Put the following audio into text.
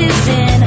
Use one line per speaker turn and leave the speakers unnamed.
is in